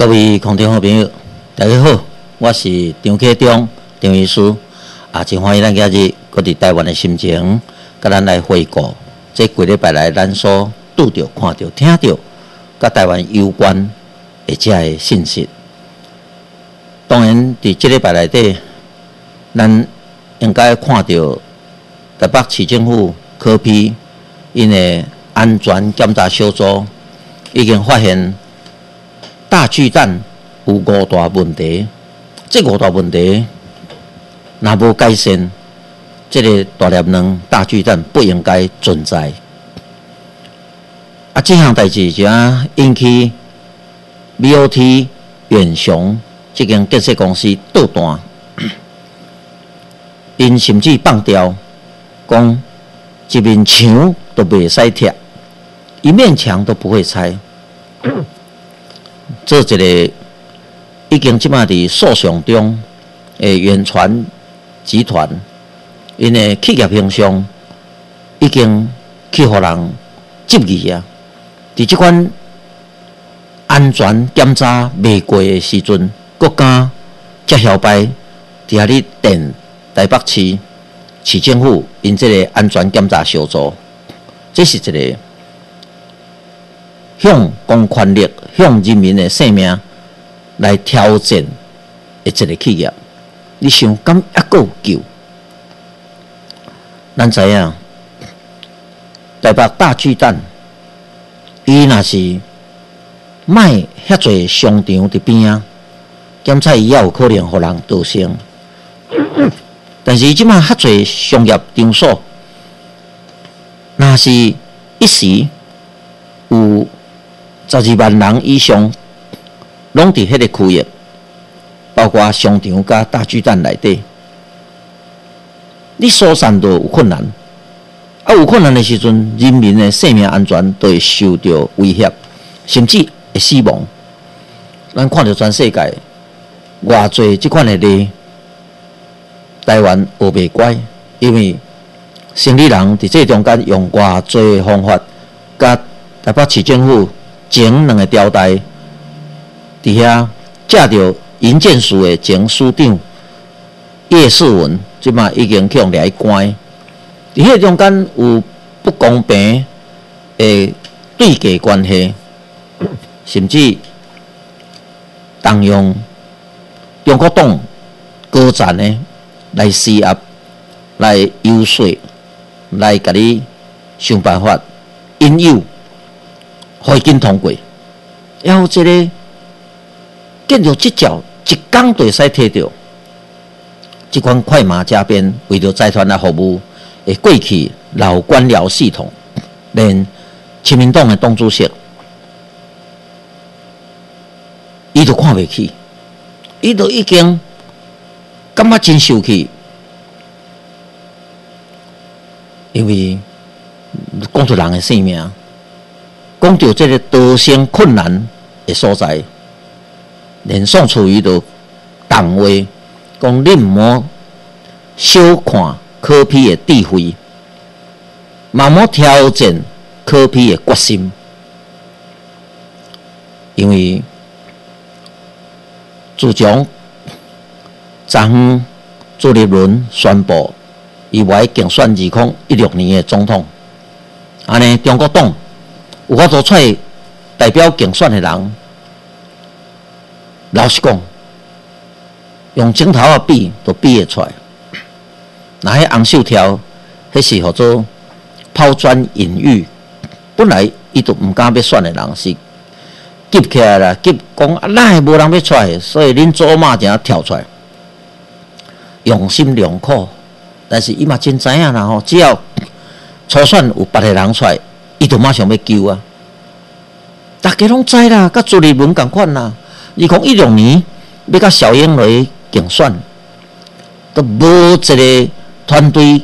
各位空中好朋友，大家好，我是张启忠张医师，啊，真欢迎咱今日搁伫台湾的心情，甲咱来回顾这几礼拜来咱所拄着、看到、听到，甲台湾有关一遮的信息。当然，伫即礼拜内底，咱应该看到台北市政府科批因的安全检查小组已经发现。大巨蛋有五大问题，这五大问题若无改善，这个大粒能大巨蛋不应该存在。啊，这项代志就引起 BOT 远雄这间建设公司倒弹，因甚至放掉讲一面墙都袂使贴，一面墙都不会拆。做一个已经即马伫诉讼中，诶，远传集团因诶企业形象已经去互人质疑啊！伫即款安全检查未过诶时阵，国家才晓摆伫遐咧电台北市市政府因即个安全检查小组，这是一个。向公权力、向人民的性命来挑战的一个企业，你想敢一够救？咱知影，台北大巨蛋，伊若是卖遐侪商场伫边啊，检测伊也有可能互人盗生。但是即马遐侪商业场所，若是一时有。十二万人以上，拢伫迄个区域，包括商场甲大巨蛋内底，你疏散都有困难。啊，有困难的时阵，人民的生命安全都会受到威胁，甚至会死亡。咱看到全世界偌侪即款的例，台湾学袂乖，因为生理人伫这中间用偌侪方法，甲台北市政府。前两个朝代，伫遐借着银建署的前署长叶世文，即马已经去互掠关。伫迄中间有不公平的对价关系，甚至动用中国党高层呢来施压、来游说、来甲你想办法引诱。会经通过，然后这个建筑即脚一工就会使摕到，即款快马加鞭为着财团来服务的过去老官僚系统，连亲民党的党主席，伊都看袂起，伊都已经感觉真受气，因为讲出人的性命。讲到这个多生困难的所在，连宋楚瑜都党位讲你毋好小看科批的智慧，慢慢挑战科批的决心，因为自从张朱立伦宣布以外竞选二零一六年的总统，安尼中国党。有法度出代表竞选的人，老实讲，用镜头啊比都比会出来。那迄红袖条，迄是叫做抛砖引玉。本来伊都毋敢要选的人是急起来啦，急讲啊，那会无人要出来，所以恁祖妈就跳出来，用心良苦。但是伊嘛真知影啦吼，只要初选有别个人出来。伊就马上要救啊！大家拢知啦，甲朱立伦共款啦。二零一六年要甲小英来竞选，都无一个团队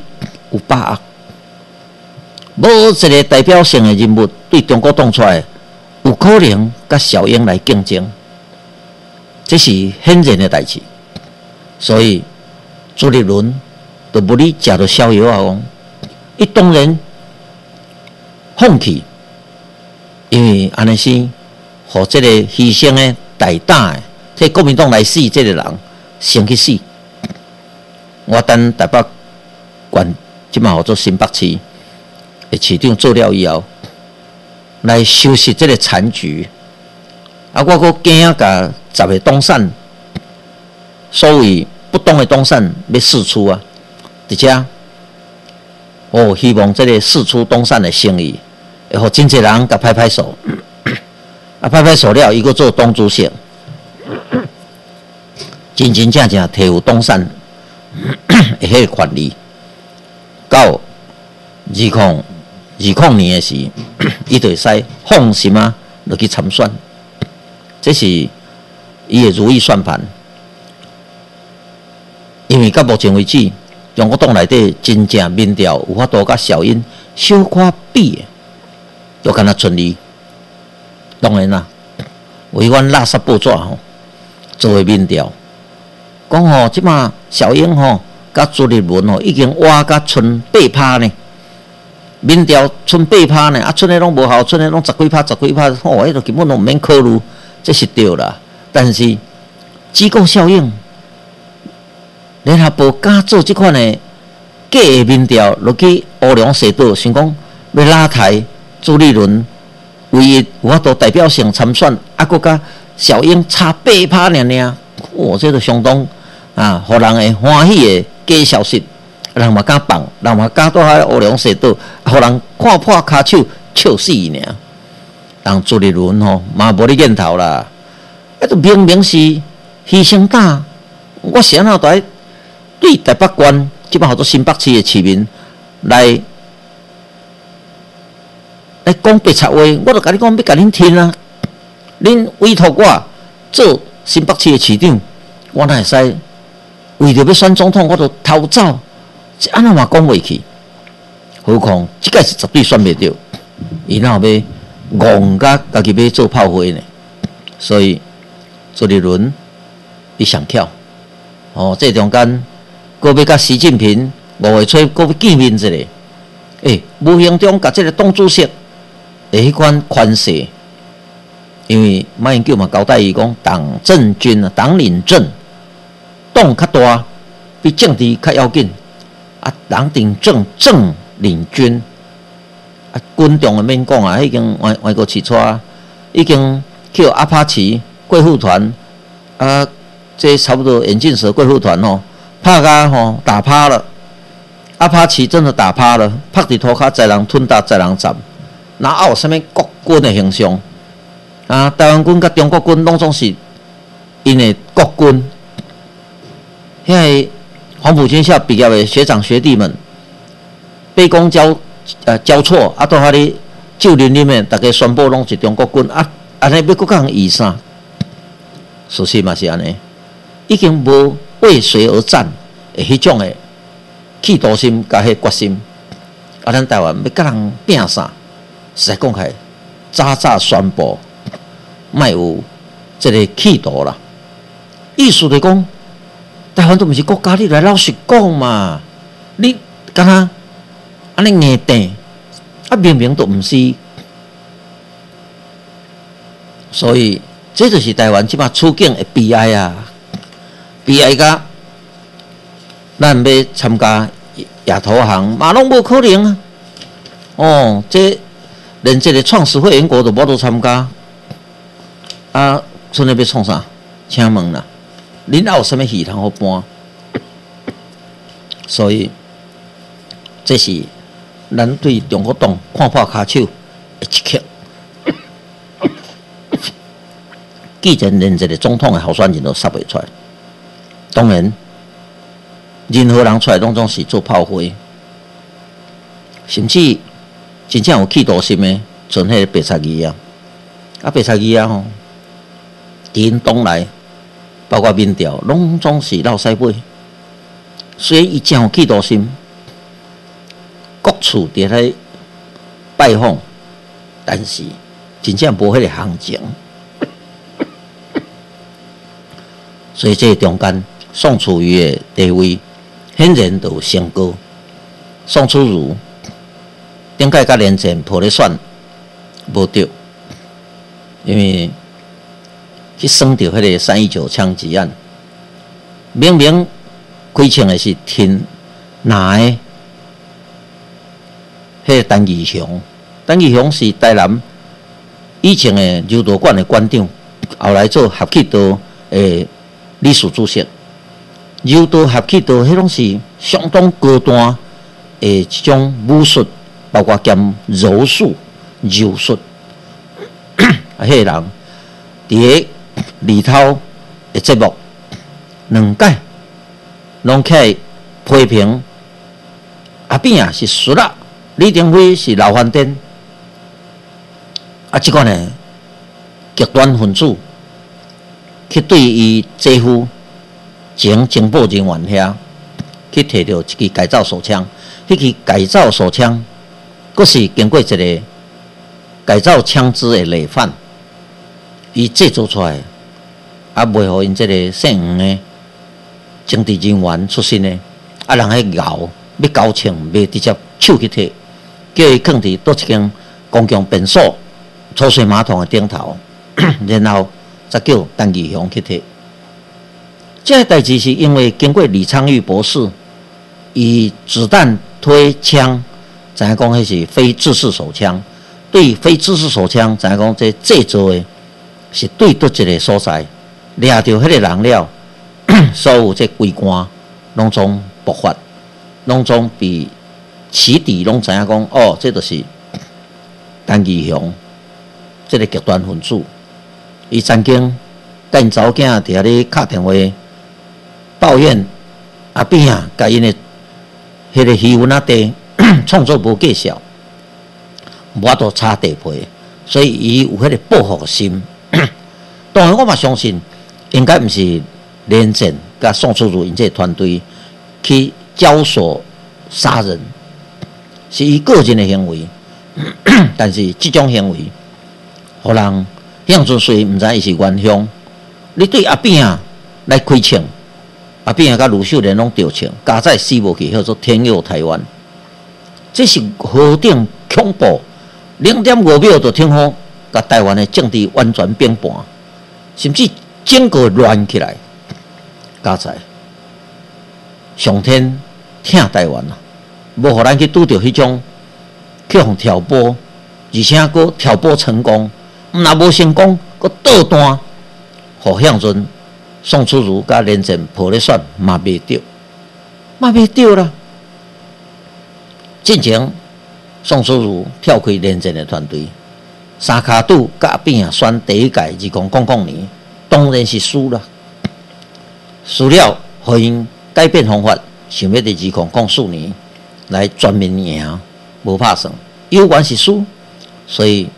有把握，无一个代表性的人物对中国动出来有可能甲小英来竞争，这是很然的代志。所以朱立伦都无理食到逍遥啊！讲，伊当然。放弃，因为安尼是，互即个牺牲的大胆诶，替国民党来死，这个人先去死。我等台北县即马号做新北市诶市长做了以后，来收拾这个残局。啊，我阁惊啊甲十个东山，所谓不懂的东山要释出啊，伫遮。我希望这个四出东山的生意，然后经纪人甲拍拍手，啊拍拍手了，伊个做东主席，真真正正摕有东山，迄个权利，到二零二零年的时，伊就会使放心啊，落去参选，这是伊的如意算盘，因为到目前为止。中国党内底真正民调有法度甲小英小可比的，都敢若顺利。当然啦，为阮垃圾报纸吼做诶民调，讲吼即马小英吼甲朱立文吼已经挖甲剩八趴呢，民调剩八趴呢，啊剩诶拢无效，剩诶拢十几趴十几趴，吼迄个根本拢毋免考虑，这是对啦。但是机构效应。联合报敢做即款的假的民调，落去乌龙蛇道，想讲要拉抬朱立伦唯一有法度代表性参选，啊，搁甲小英差八拍尔尔，哇，这个相当啊，互人会欢喜的假消息，人嘛敢放，人嘛敢倒喺乌龙蛇道，互人看破骹手笑死尔。当朱立伦吼嘛无咧念头啦，啊，都明明是牺牲大，我想到在。对台北关，即摆好多新北市的市民来来讲白贼话，我著甲你讲，要甲恁听啊！恁委托我做新北市的市长，我哪会使为着要选总统，我著偷走，安那嘛讲袂去？何况即个是绝对选袂着，伊哪要戆甲家己要做炮灰呢？所以朱立伦伊上跳哦，这中间。搁要甲习近平五月初搁要见面一下，诶，无形中甲即个党主席诶迄款权势，因为马英九嘛交代伊讲，党政军啊，党领政，党较大，比政治较要紧，啊，党领政，政领军，啊，军中诶免讲啊，已经外外国起出啊，已经叫阿帕奇贵妇团，啊，这差不多眼镜蛇贵妇团哦。拍甲吼打趴了，阿帕奇真的打趴了，拍伫涂骹，在人吞大，在人斩，哪有啥物国军的形象？啊，台湾军甲中国军拢总是因的国军。现在黄埔军校毕业的学长学弟们，背公交呃交错，啊，到遐哩旧林里面，大家宣布拢是中国军，啊，安尼要国讲意啥？事实嘛是安尼，已经无。为谁而战？的，迄种的企图心甲迄决心，啊，咱台湾要甲人拼啥？实在讲系，早早宣布，卖有即个企图啦。意思来讲，台湾都毋是国家，你来老实讲嘛。你敢若安尼硬顶，啊，明明都毋是。所以，这就是台湾即马处境的悲哀啊！悲哀个，咱要参加亚投行，嘛拢无可能啊！哦，这连这个创始会员国都无都参加，啊，剩咧要创啥？请问啦，恁还有啥物戏通好搬？所以，这是咱对中国党看破骹手的一刻。既然连这个总统的候选人都杀袂出来。当然，任何人出来拢总是做炮灰，甚至真正有企图心的，像迄个白菜鱼啊，啊白菜鱼啊吼，因东来，包括民调，拢总是老西背。虽然伊真有企图心，各处伫咧拜访，但是真正无迄个行情，所以这中间。宋楚瑜的地位显然都升高。宋楚瑜顶届甲连前抱咧选无着，因为去算到迄个三一九枪击案，明明开枪的是天哪的，迄个陈义雄，陈义雄是台南以前的柔道馆的馆长，后来做合气道的理事主席。柔道合气道迄种是相当高端的一种武术，包括兼柔术、柔术，啊，迄个人伫个。里头的节目两届拢起批评阿扁啊是输啦，李登辉是老翻颠，啊，即个呢极端分子去对伊姐夫前情报人员遐去摕到一支改造手枪，迄支改造手枪，佫是经过一个改造枪支的累犯，伊制作出来。啊，袂互因即个姓黄的政治人员出身的，啊，人去熬要交枪，袂直接手去摕，叫伊放伫倒一间公共便所抽水马桶的顶头，然后再叫陈义雄去摕。这代志是因为经过李昌钰博士以子弹推枪，知影讲迄是非制式手枪，对非制式手枪，知影讲这制作的是对倒一个所在。掠着迄个人了，所有这规官拢总爆发，拢总比起底拢知影讲哦，这就是陈义雄，这个极端分子。伊曾经甲因查某囝伫遐咧敲电话抱怨阿扁啊，甲因的迄个气温啊低，创作无计效，无都差地皮，所以伊有迄个报复心。当然，我嘛相信。应该毋是连战甲宋楚瑜因这团队去教唆杀人，是伊个人的行为。但是即种行为，互人向准虽毋知伊是元凶，你对阿扁啊来开枪，阿扁啊甲卢秀莲拢调枪，加在死无去，叫做天佑台湾，这是何等恐怖！零点五秒就听好，甲台湾的政治完全变盘，甚至。整个乱起来，加在上天听台湾啊，无互咱去拄着迄种去互挑拨，而且搁挑拨成功，若无成功，搁倒单，互向阵宋楚瑜甲连战破咧选嘛袂着，嘛袂着啦。进前宋楚瑜跳开连战的团队，三卡杜甲变选第一届二公公共年。当然是输了，输了，互因改变方法，想要伫二控控四年来全面赢，无拍算，有关是输，所以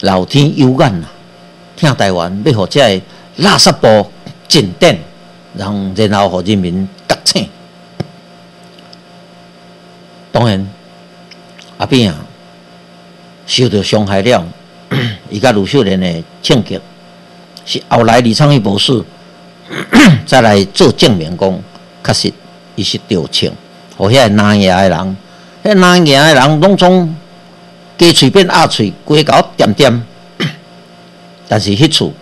老天有眼呐，听台湾要互这垃圾部进展，让然后互人民觉醒。当然，阿扁啊，受到伤害了，伊甲卢秀莲的庆祝。是后来李昌钰博士 再来做证明，讲确实伊是调枪，互遐南亚的人，遐南亚的人拢总加喙变鸭喙，规搞点点。但是迄处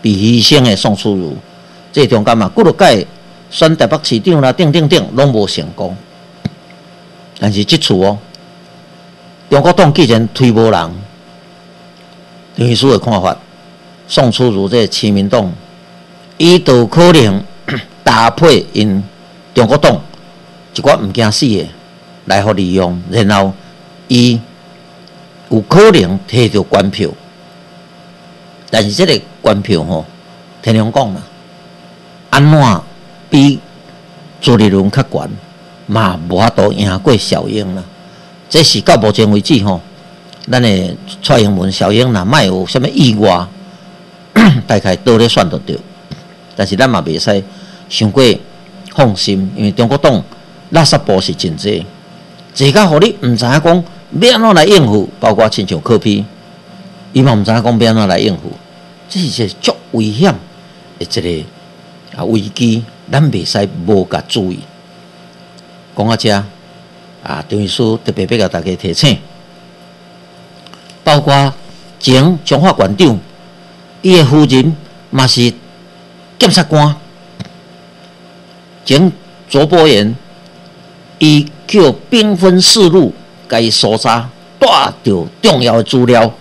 被医生的宋楚瑜，这中间嘛，几落届选台北市长啦，等等等拢无成功。但是即处哦，中国党既然推无人，律师的看法。宋楚瑜这亲民党，伊都可能 搭配因中国党一寡毋惊死的来互利用，然后伊有可能摕到官票，但是这个官票吼，听人讲啦，安怎比朱立伦较悬，嘛无法度赢过小英啦。这是到目前为止吼，咱的蔡英文、小英若莫有啥物意外。大概倒咧选得着，但是咱嘛袂使伤过放心，因为中国党垃圾部是真济，自家互你毋知影讲要安怎来应付，包括亲像科批，伊嘛毋知影讲要安怎来应付，这是一个足危险的一个啊危机，咱袂使无甲注意。讲啊遮啊，张秘书特别要甲大家提醒，包括前中华馆长。伊诶夫人嘛是检察官，前卓博言，伊叫兵分四路，甲伊搜查，带着重要的资料，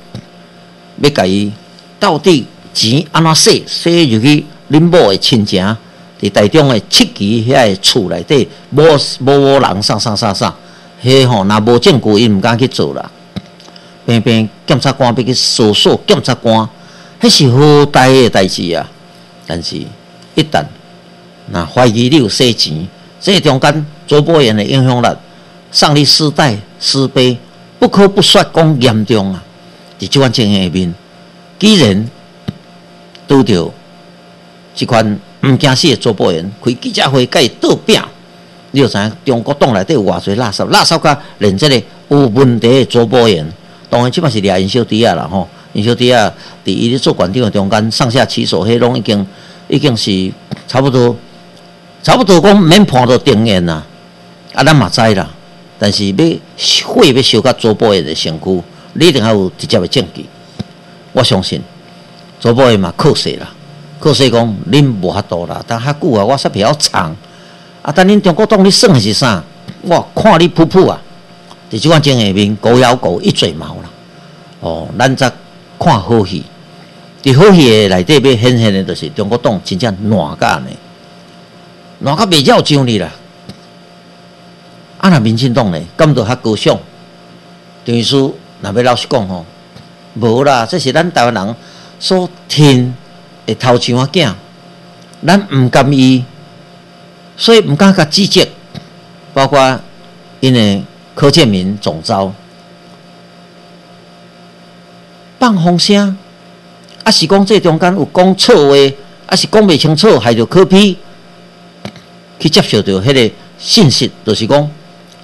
要甲伊到底钱安怎洗，洗入去恁某的亲情，伫台中的七期遐个厝内底，无无无人啥啥啥啥，迄吼若无证据，伊毋敢去做啦。偏偏检察官要去搜索检察官，迄是好大个代志啊！但是，一旦那怀疑你有洗钱，这中间卓博言的影响力，上你时代师辈不可不说讲严重啊！伫即款情形下面，既然拄着即款毋惊死的卓博言开记者会，甲伊倒拼，你就知影中国党内底有偌侪垃圾，垃圾甲连即个有问题的卓博言。当然，即摆是掠因小弟啊啦吼，因小弟啊，伫伊咧做馆长的中间上下其手，迄拢已经已经是差不多，差不多讲免判到定验啦。啊，咱嘛知啦，但是要火要烧到左部的身躯，你一定要有直接的证据。我相信左部的嘛可惜啦，可惜讲恁无法度啦，但较久啊，我煞比较长。啊，但恁中国党你算的是啥？我看你噗噗啊！伫即款情下面，狗咬狗一嘴毛啦。哦，咱则看好戏。伫好戏诶内底要显现诶，就是中国党真正烂干诶，烂甲袂要上你啦。啊，那民进党呢，感到较高尚。等于说，若要老实讲吼，无啦，这是咱台湾人所听诶头像仔囝，咱毋甘伊，所以毋敢甲指责，包括因为。柯建明总招放风声，啊是讲这中间有讲错话，啊是讲袂清楚，害着柯批去接受着迄个信息，就是讲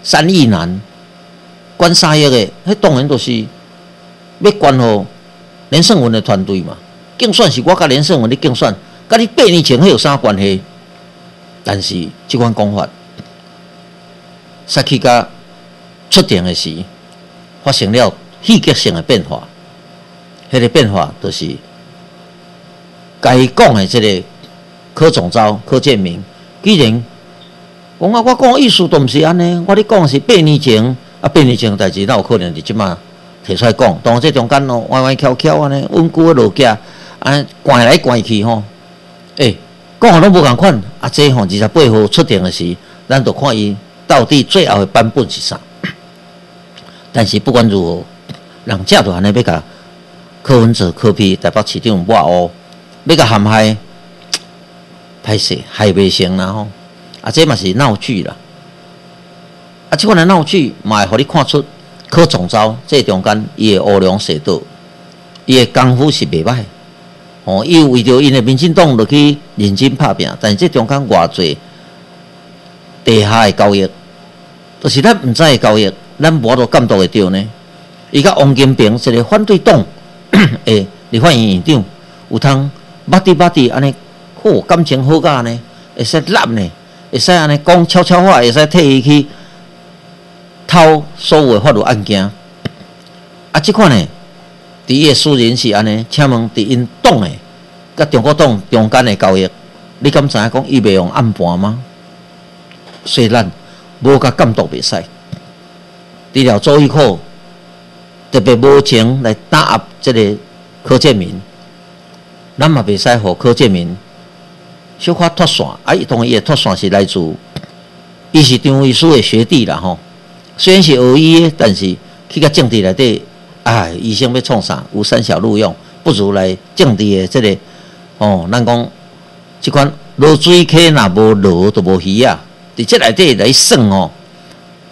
三亿难关三亿的，迄当然都是要关乎连胜文的团队嘛。竞选是我甲连胜文的竞选，甲你八年前迄有啥关系？但是即款讲法，杀去甲。出庭的时，发生了戏剧性的变化。迄个变化就是，该讲的这个柯总召柯建明，既然讲啊，我讲意思都毋是安尼，我咧讲是八年前啊，八年前代志，那有可能就即嘛提出来讲。当这中间哦，弯弯翘翘安尼，稳固的落架，安关来拐去吼，诶，讲拢无共款。啊，这吼二十八号出庭的时，咱就看伊到底最后的版本是啥。但是不管如何，人家都安尼要甲柯文哲、柯批台北市长抹乌，要甲陷害，歹势害袂成啦吼。啊，这嘛是闹剧啦。啊，即款的闹剧嘛会互你看出柯总招这中间伊的乌龙蛇道，伊的功夫是袂歹。哦，伊为着因的民进党落去认真拍拼，但是即中间偌济地下的交易，都是咱毋知的交易。咱无都监督会着呢？伊甲王金平一个反对党 诶，立法院院长有通捌滴捌滴安尼好感情好甲呢？会使揽呢？会使安尼讲悄悄话？会使替伊去偷所有法律案件？啊，即款呢？伫伊诶私人是安尼，请问伫因党诶，甲中国党中间诶交易，你敢知影讲伊袂用暗盘吗？虽然无甲监督袂使。除了周玉蔻特别无情来打压这个柯建明，咱嘛袂使互柯建明小可脱线，啊，伊当伊诶脱线是来自伊是张医师的学弟啦吼。虽然是学医的，但是去个政治内底，哎，医生要创啥？有三小路用，不如来种地的这个哦。咱讲即款落水溪若无落都无鱼啊，伫这内底来算哦。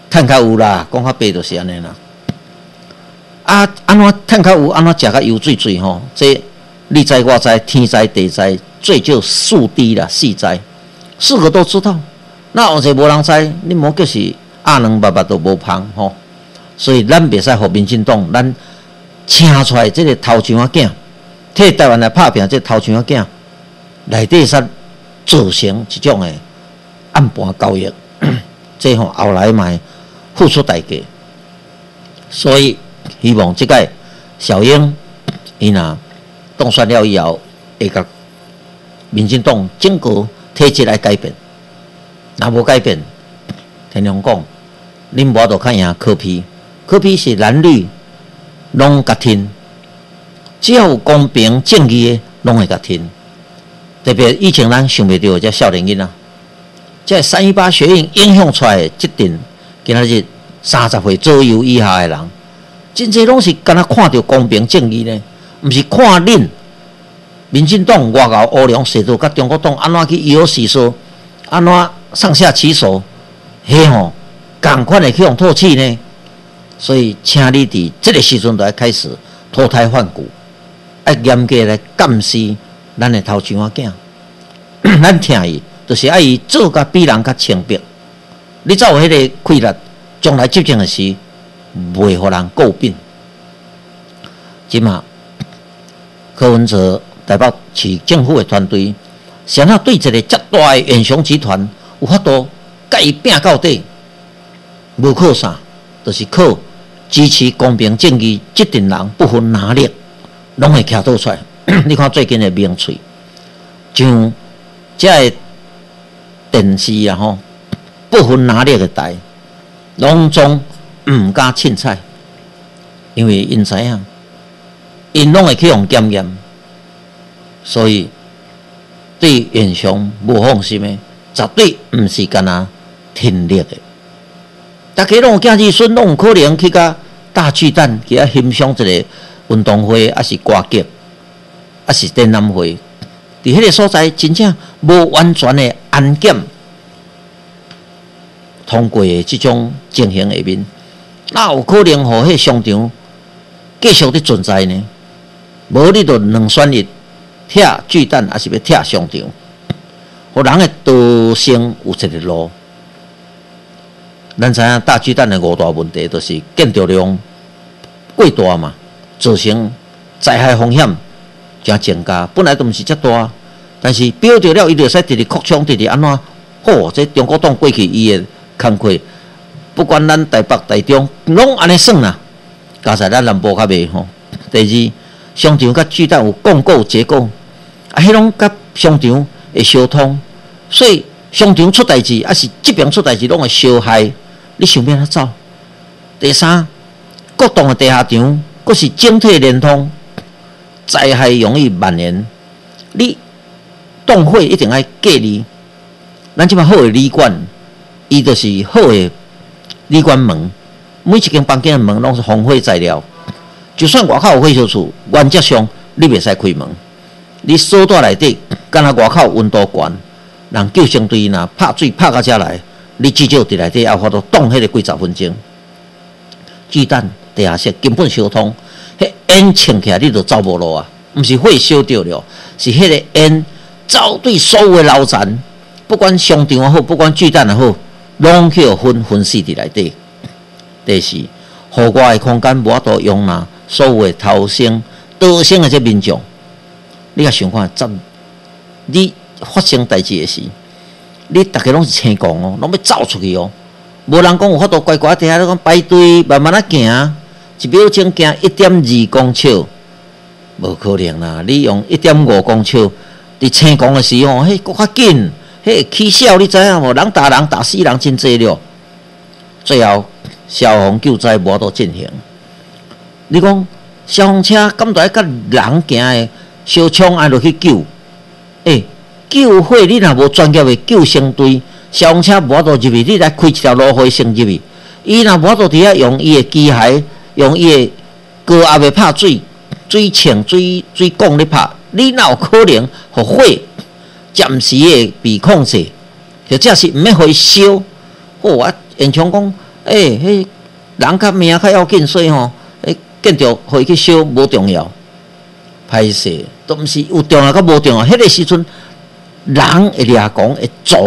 趁较有啦，讲较白就是安尼啦。啊，安怎趁较有，安怎食较油水水吼？这你知我知，天知地知，最就四滴啦，四知，四个都知道。那有者无人知，你莫就是阿两爸爸都无芳吼。所以咱袂使互民进党，咱请出来这个头像仔囝，替台湾来拍拼，这头像仔囝内底煞造成一种诶暗盘交易，即吼后来嘛。付出代价，所以希望即个小英伊若当选了以后，会甲民进党整个体制来改变，若无改变，天龙讲，恁无都较赢柯批，可比是蓝绿拢甲听，只要有公平正义的，拢会甲听。特别以前咱想袂到，这少年囡仔，这三一八学运影响出来的，即阵今仔日三十岁左右以下的人，真侪拢是敢若看到公平正义呢，毋是看恁。民进党外交乌龙势头，甲中国党安怎去以有时说，安怎上下其手，嘿吼，赶快的去用唾弃呢？所以，请你伫这个时阵就要开始脱胎换骨，要严格来监视咱的头前仔囝。咱听伊，就是爱伊做甲比人较清白。你才有迄个气力，将来执政的时，袂互人诟病。即嘛，柯文哲。代表市政府的团队，想要对一个遮大的远雄集团有法度甲伊拼到底，无靠啥，就是靠支持公平正义，这群人不分哪里，拢会徛倒出来。你看最近的名嘴，像这电视啊吼，不分哪里的台，拢总毋敢凊彩，因为因知影，因拢会去用检验。所以，对远雄无放心的，绝对毋是干那听力的。大家拢有惊日孙，拢有可能去甲大巨蛋去遐欣赏一个运动会，还是歌剧，还是展览会。伫迄个所在，真正无完全的安检通过的即种情形下面，那有可能互迄商场继续的存在呢？无你就两选一。拆巨蛋还是要拆商场，互人的道生有一个路。咱知影大巨蛋诶五大问题，就是建筑量过大嘛，造成灾害风险加增加。本来都毋是遮大，但是标着了，伊就使直直扩张，直直安怎？嚯！这中国党过去伊诶工课，不管咱台北、台中，拢安尼算啦。加在咱南部较袂吼。第二，商场甲巨蛋有共构结构。啊，迄拢甲商场会相通，所以商场出代志，还是即边出代志，拢会相害。你想变怎走？第三，各栋的地下场，佫是整体连通，灾害容易蔓延。你动会一定爱隔离。咱即摆好的旅馆，伊就是好的旅馆门，每一间房间的门拢是防火材料。就算外口有火烧厝，原则上你袂使开门。你锁在内底，敢若外口温度悬，人救生队若拍水拍到遮来，你至少伫内底要法度冻迄个几十分钟。巨蛋地下室根本相通，迄烟呛起来你就走无路啊！毋是火烧着了，是迄个烟走对所有的楼层，不管商场也好，不管巨蛋也好，拢去分分死伫内底。第四，户外的空间无法度容纳所有的逃生、逃生的这民众。你甲想看，怎你发生代志的时，你逐个拢是青光哦，拢要走出去哦。无人讲有法度乖乖伫遐咧讲排队慢慢啊行，一秒钟行一点二公尺，无可能啦。你用一点五公尺伫青光的时候，迄搁较紧，迄起笑你知影无？人打人打死人真济了。最后消防救灾无度进行。你讲消防车敢都爱甲人行的？小枪安落去救，诶，救火你若无专业的救生队，消防车无法入去，你来开一条路可以先入去。伊若无法度伫遐用伊的机械，用伊的高压的拍水、水枪、水水管咧拍，你哪有可能互火暂时的被控制？或者是毋免互伊烧？好啊，现场讲，诶，迄人较命较要紧，所以吼，诶，建筑互伊去烧无重要，歹势。都毋是有重要甲无重要，迄个时阵人会掠讲会撞，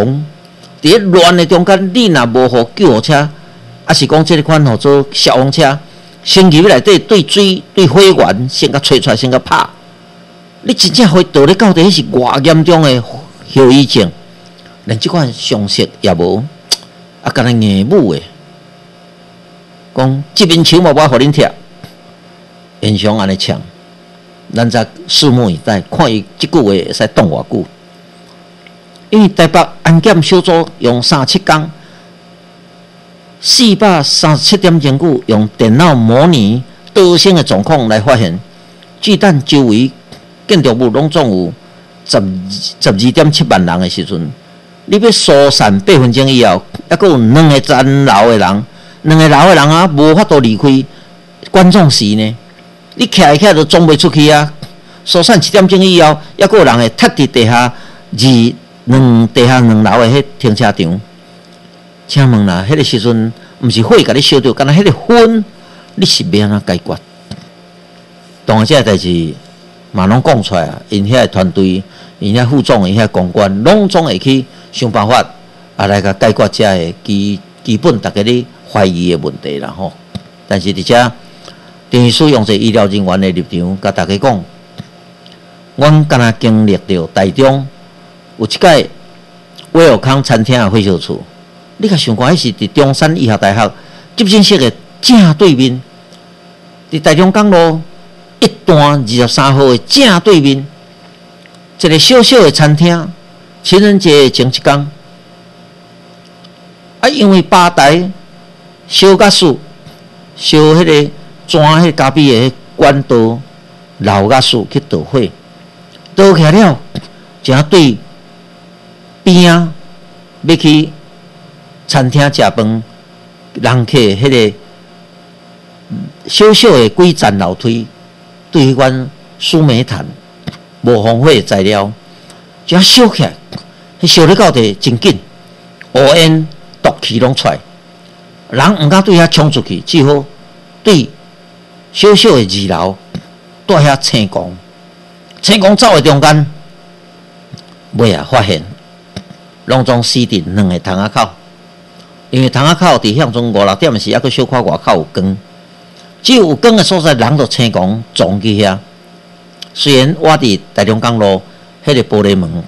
伫咧乱的中间，你若无互救护车，还是讲即个款吼做消防车，先入来对对水对火源先甲吹出来，先甲拍，你真正会倒咧到底是偌严重的后遗症，连即款常识也无，啊，干那硬母的，讲即边手嘛我互恁贴，现象安尼呛。咱则拭目以待，看伊即句话会使挡偌久。因为台北安检小组用三七工，四百三十七点钟久，用电脑模拟多星的状况来发现，巨蛋周围建筑物拢总有十十二点七万人的时阵，你要疏散八分钟以后，还佫有两个站楼的人，两个楼的人啊，无法度离开观众席呢。你徛来徛都装袂出去啊！疏散七点钟以后，还佫有人会踢伫地下二两地下两楼的迄停车场。请问啦，迄个时阵毋是火甲你烧着，敢若迄个烟，你是要安怎解决？当然，这代志嘛拢讲出来啊！因遐团队、因遐副总、因遐公关，拢总会去想办法啊，来甲解决遮个基基本大家咧怀疑的问题啦吼。但是伫遮，等于使用者医疗人员的立场，甲大家讲，阮敢若经历着台中有一届威尔康餐厅的会销处。你甲想看，迄是伫中山医学大学急诊室的正对面，伫大中港路一段二十三号的正对面，一个小小的餐厅。情人节前一天，啊，因为吧台烧甲树，烧迄个砖迄咖啡的迄管道漏甲树去导火，倒起了，正对边啊要去。餐厅食饭，人客迄个小小的几层楼梯，对迄款输煤炭无防火材料，就烧起来，迄烧得到底真紧，乌烟毒气拢出来，人毋敢对遐冲出去，只好对小小的二楼带遐青光，青光走的中间，尾啊发现，拢总死伫两个窗仔口。因为窗仔口伫向中五六点时，抑佫小看外口有光，只有有光的所在，人都青光撞去遐。虽然我伫大中港路迄个玻璃门，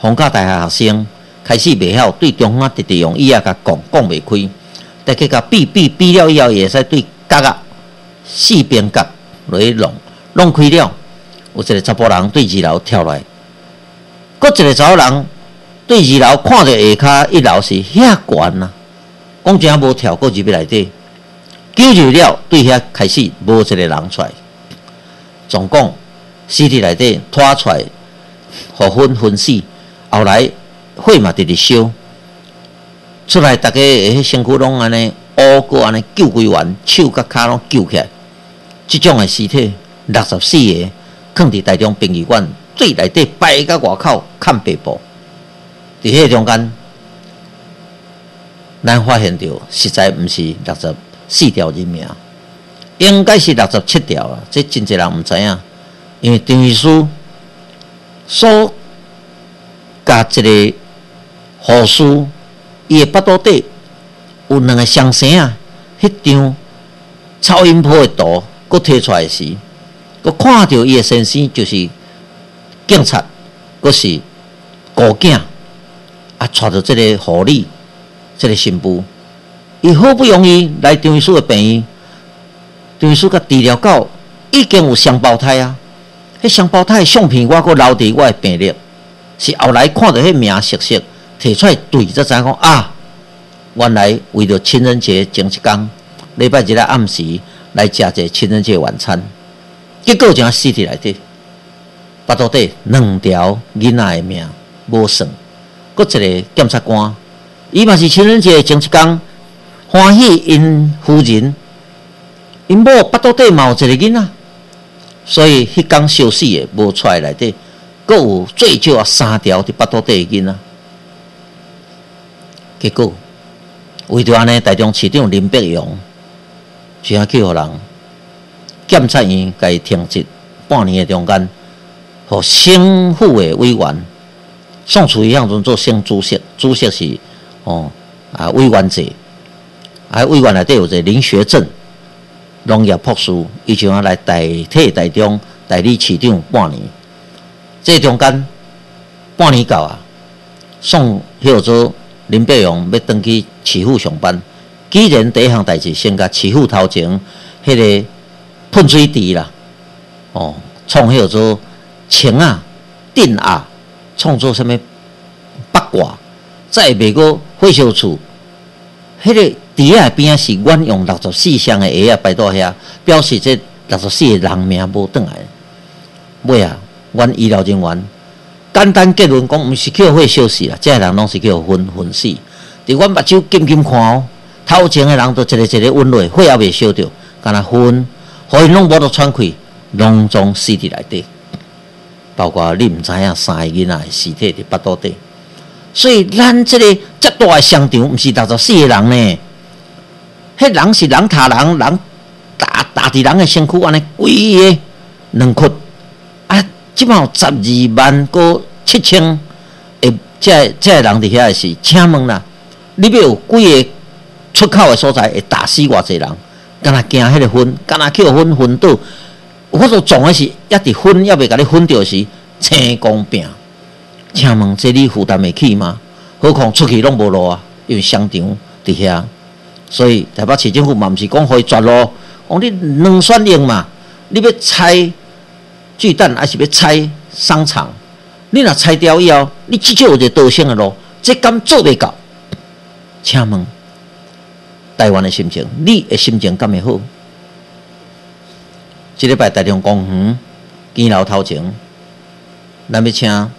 逢甲大学学生开始袂晓对中央直直用伊啊甲讲讲袂开，但去甲闭闭闭了以后，会使对角啊四边角落去弄弄开了，有一个查甫人对二楼跳来，搁一个查某人对二楼看着下骹一楼是遐悬啊！讲真无跳过入去内底，救入了，对遐开始无一个人出来。总共尸体内底拖出来，互分分尸，后来火嘛直直烧，出来大家迄身躯拢安尼，乌过安尼救归完，手甲骹拢救起来。即种诶尸体六十四个，放伫台中殡仪馆最内底摆甲外口看背部，伫迄中间。咱发现着实在毋是六十四条人命，应该是六十七条啊！这真侪人毋知影，因为张医师所甲一个护士伊诶腹肚底有两个双生啊，迄张超音波诶图，佫摕出来时，佫看着伊诶先生就是警察，佫是高警，啊，带着即个护理。这个新妇，伊好不容易来张医师的病院，张医师甲治疗到已经有双胞胎啊！迄双胞胎的相片我阁留伫我的病历，是后来看到迄名熟悉，摕出来对，才知影讲啊，原来为着情人节前一天，礼拜日的暗时来食一个情人节晚餐，结果就死伫内底，腹肚底两条囡仔的命无算，阁一个检察官。伊嘛是情人节前一天欢喜因夫人因某腹肚底嘛有一个囡仔，所以迄天烧死的无出来内底，阁有最少啊三条伫腹肚底的囡仔。结果为着安尼，台中市长林柏荣就要叫人检察院甲伊停职半年的中间，互省府的委员宋楚瑜向阵做省主席，主席是。哦，啊，委员者，啊，委员内底有一个林学正，农业博士，伊就要来代替台中代理市长半年。这中间半年到啊，宋叫做林伯荣要登去市府上班。既然第一项代志先甲市府头前迄个喷水池啦，哦，创叫做墙啊、定啊，创作什么？八卦，再袂过火烧厝。迄个底下边是阮用六十四箱的鞋啊摆到遐，表示这六十四个人命无转来。尾啊，阮医疗人员简单结论讲，毋是叫火烧死啦，这人拢是叫昏昏死。伫阮目睭金金看哦，头前的人都一个一个温落，火也未烧着，干那昏，互因拢无得喘气，拢总死伫内底。包括你毋知影三个囡仔尸体伫腹肚底。所以，咱即个遮大诶商场，毋是六十四个人呢。迄人是人他人，人打打伫人的身躯安尼规个两窟啊，即满有十二万个七千诶，这这人伫遐是，请问啦，你要有几个出口的所在会打死偌济人？敢若惊迄个分，敢若叫分分倒，我说撞诶是一直分，要袂甲你分掉是，青光病。请问这你负担会起吗？何况出去拢无路啊，因为商场伫遐，所以台北市政府嘛毋是讲可以绝路，讲你两选用嘛，你要拆巨蛋还是要拆商场？你若拆掉以后，你至少有一个道线的路，这敢做袂到？请问台湾的心情，你的心情敢会好？即礼拜台中公园见楼头前，咱要请。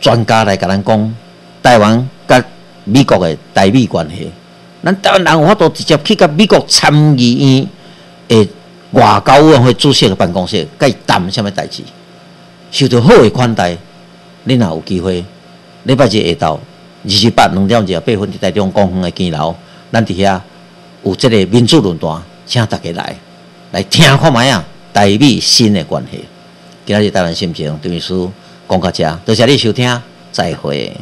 专家来甲咱讲，台湾甲美国的台美关系，咱台湾人有法度直接去甲美国参议院的外交委员会主席的办公室，甲伊谈什物代志，受到好的款待。你若有机会，礼拜日下昼二十八两点钟八分伫台中公园的见楼，咱伫遐有即个民主论坛，请大家来来听看卖啊，台美新的关系。今仔日台湾心情，对秘书。讲到遮，多谢你收听，再会。